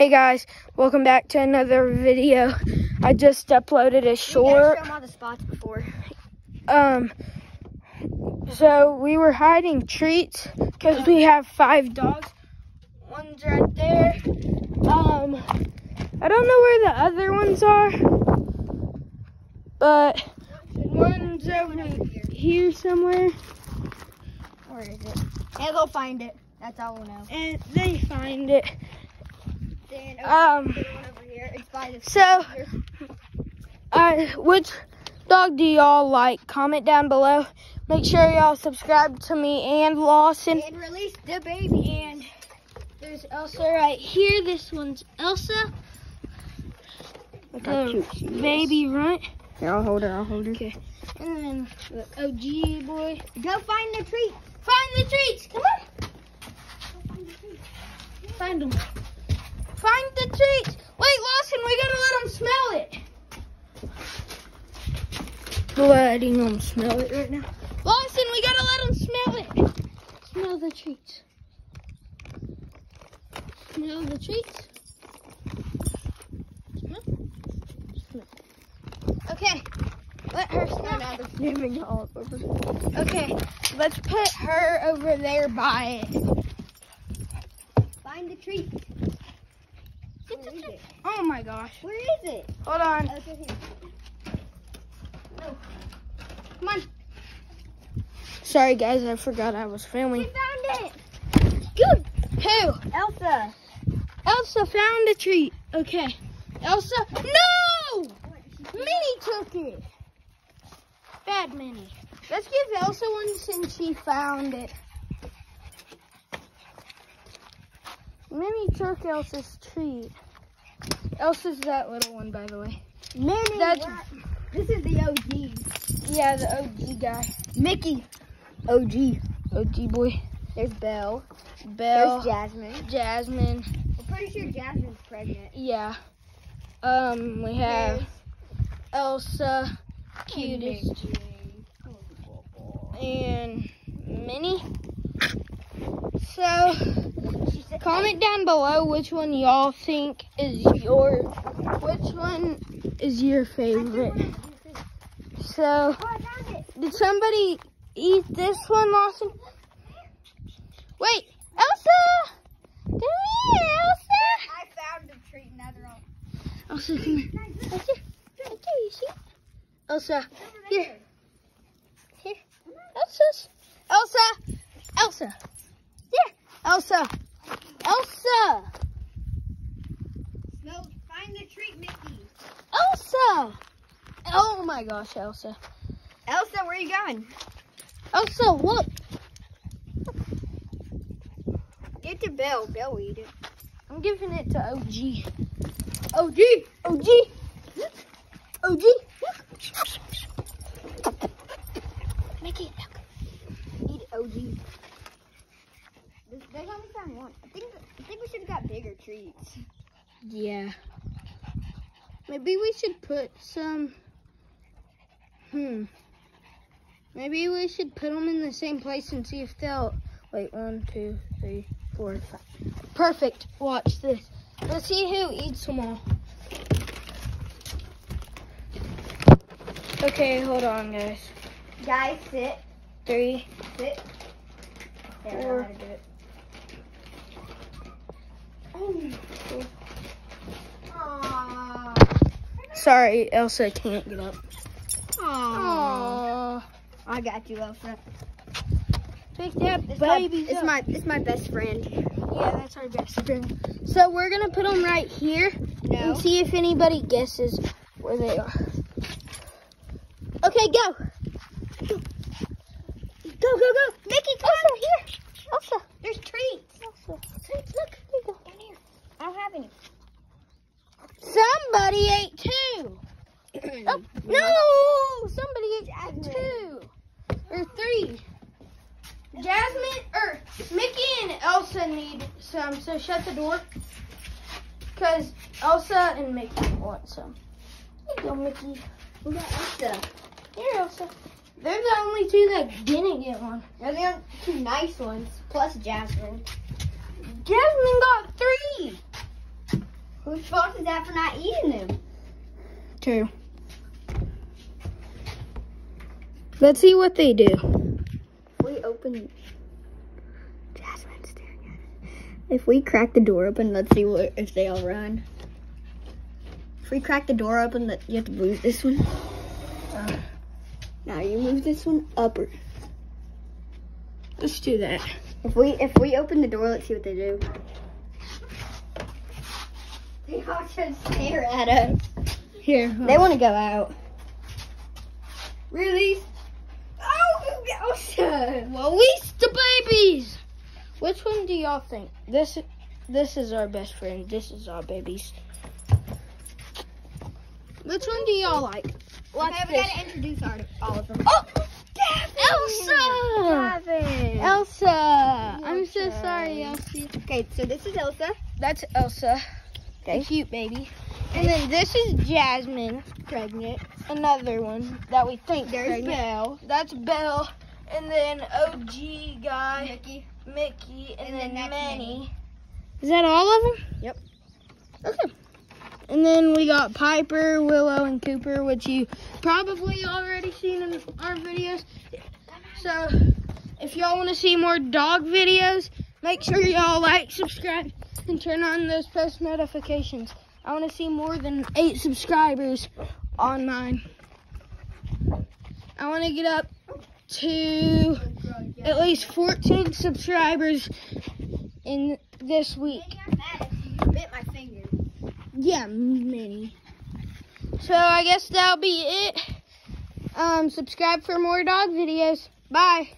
Hey guys, welcome back to another video. I just uploaded a short. all the spots before. Um, so we were hiding treats because we have five dogs. One's right there. Um, I don't know where the other ones are, but one's over here somewhere, Where is it? And they'll find it. That's all we'll know. and they find it. Then Um, the one over here. It's by the so, uh, which dog do y'all like? Comment down below. Make sure y'all subscribe to me and Lawson. and release the baby. And there's Elsa right here. This one's Elsa. Look how The cute she is. baby runt. Here, I'll hold her. I'll hold her. Okay. And then the OG boy. Go find the treat. Find the treats. Come on. Find them. Find the treats. Wait, Lawson, we gotta let them smell it. Letting them smell it right now. Lawson, we gotta let them smell it. Smell the treats. Smell the treats. Smell. Smell. Okay. Let her smell. Now they're sniffing all. Okay, let's put her over there by it. Find the treat. Get Where the is tree. it? Oh my gosh. Where is it? Hold on. Oh, it's right. Come on. Sorry guys, I forgot I was We filming. found it. Good. Who? Elsa. Elsa found a treat. Okay. Elsa. No! Minnie took it. Bad Minnie. Let's give Elsa one since she found it. Minnie took Elsa's treat. Elsa's that little one, by the way. Minnie. That's- what? This is the OG. Yeah, the OG guy. Mickey. OG. OG boy. There's Belle. Belle. There's Jasmine. Jasmine. I'm pretty sure Jasmine's pregnant. Yeah. Um, we have There's Elsa, cutest, and Minnie. So, comment down below which one y'all think is your, which one is your favorite. So, I found it. did somebody eat this one, Lawson? Wait, Elsa! Come here, Elsa! I found the treat. They're all. Elsa, come here. Elsa, right there, you see? Elsa, here. Here. Elsa's. Elsa! Elsa! Here! Elsa! Elsa! No, find the treat, Mickey. Elsa! Oh my gosh, Elsa. Elsa, where are you going? Elsa, look! Give it to. Belle will eat it. I'm giving it to OG. OG! OG! OG! Mickey, look. Eat OG. There's, only found one. I think I think we should have got bigger treats. Yeah. Maybe we should put some. Hmm. Maybe we should put them in the same place and see if they'll. Wait, one, two, three, four, five. Perfect. Watch this. Let's see who eats them all. Okay, hold on, guys. Guys, sit. Three. Sit. Know Four. how to do it. Aww. Sorry, Elsa can't get up. Aww. Aww. I got you, Elsa. Pick that It's my, baby it's my, it's my best friend. Yeah, that's our best friend. So we're gonna put them right here No. and see if anybody guesses where they are. Okay, go. Go, go, go. Mickey, come Elsa, here. Elsa. There's treats. Elsa. Treats, look. Here you go. Down here. I don't have any. Somebody ate two. Oh, no! Somebody ate two. Or three. Jasmine, or Mickey and Elsa need some, so shut the door. Because Elsa and Mickey want some. Here you go, Mickey. We got Elsa. Here, Elsa. They're the only two that didn't get one. They're the only two nice ones, plus Jasmine. Jasmine got three. Whose fault is that for not eating them? True. Let's see what they do. we open. Jasmine's staring at it. If we crack the door open, let's see what if they all run. If we crack the door open, that you have to move this one. Uh. now you move this one upper. Let's do that. If we if we open the door, let's see what they do. They all just stare at us. Here. They want to go out. Release. Oh, Elsa. Oh, Release the babies. Which one do y'all think? This this is our best friend. This is our babies. Which one do y'all like? What's okay, we this? gotta introduce our, all of them. Oh, Elsa! Gavin. Elsa! I'm so sorry, Elsie. Okay, so this is Elsa. That's Elsa. Okay. A cute baby. And then this is Jasmine, pregnant. Another one that we think There's pregnant. Belle. That's Belle. And then OG guy, Mickey. Mickey, and, And then then Manny. Is that all of them? Yep. Okay. And then we got Piper, Willow, and Cooper, which you probably already seen in our videos. So, if y'all want to see more dog videos, make sure y'all like, subscribe, and turn on those post notifications. I want to see more than eight subscribers on mine. I want to get up to at least 14 subscribers in this week. You bit my finger. Yeah, many. So I guess that'll be it. Um, subscribe for more dog videos. Bye.